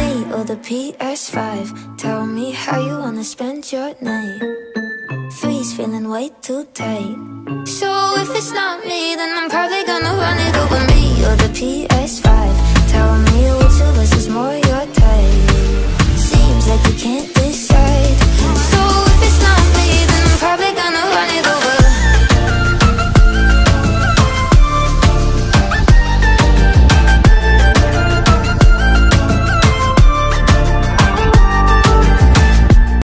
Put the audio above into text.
me or the PS5 Tell me how you wanna spend your night. Three's feeling way too tight. So if it's not me, then I'm probably